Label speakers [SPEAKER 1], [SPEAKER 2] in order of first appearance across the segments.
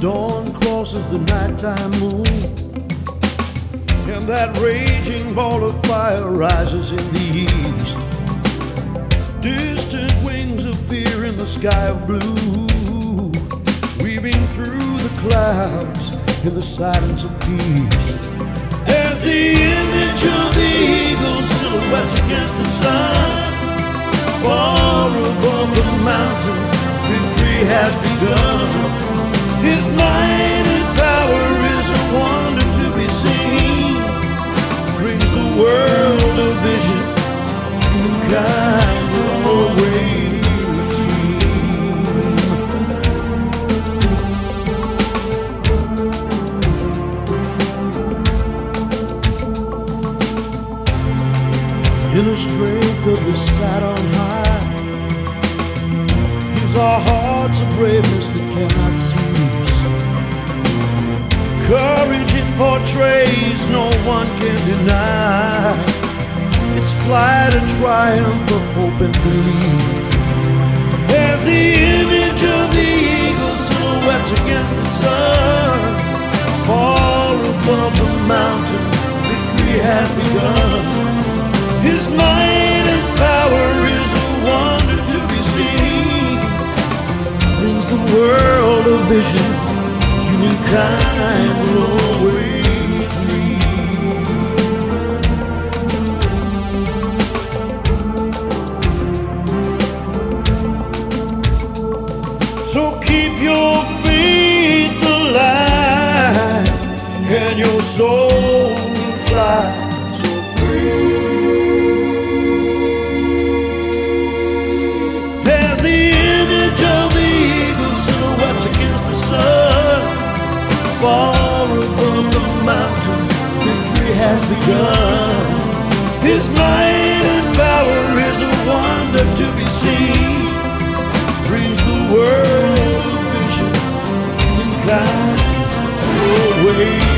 [SPEAKER 1] dawn crosses the nighttime moon, and that raging ball of fire rises in the east. Distant wings appear in the sky of blue, weaving through the clouds in the silence of peace. As the image of the eagle silhouettes against the sun, far above the mountain, victory has begun. His might and power is a wonder to be seen. Brings the world a vision. In the strength of the sat on high, gives our hearts a braveness that cannot cease. Portrays, no one can deny. Its flight a triumph of hope and belief. As the image of the eagle silhouettes against the sun, far above the mountain, victory has begun. His might and power is a wonder to be seen. Brings the world a vision, humankind will always keep your faith alive and your soul fly so free. There's the image of the eagle silhouettes against the sun. Far always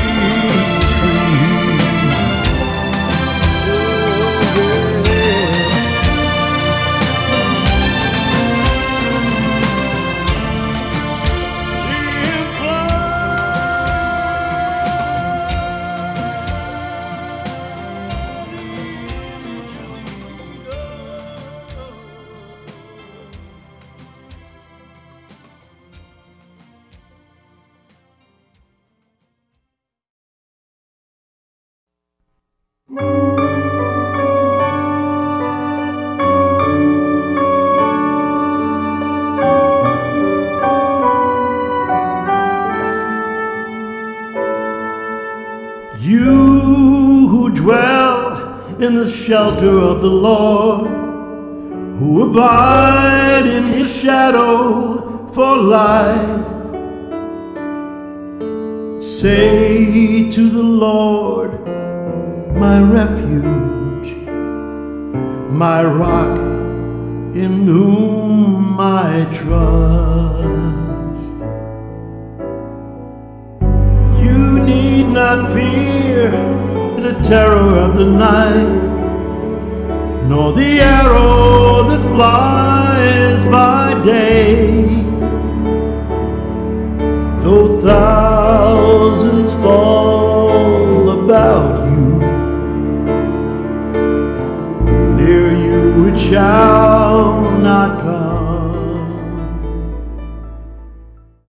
[SPEAKER 1] in the shelter of the Lord, who abide in his shadow for life, say to the Lord, my refuge, my rock in whom I trust. You need not fear the terror of the night, nor the arrow that flies by day. Though thousands fall about you, near you it shall.